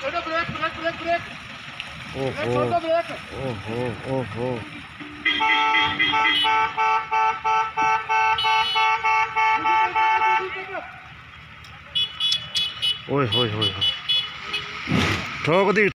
break break break break ओहो ओहो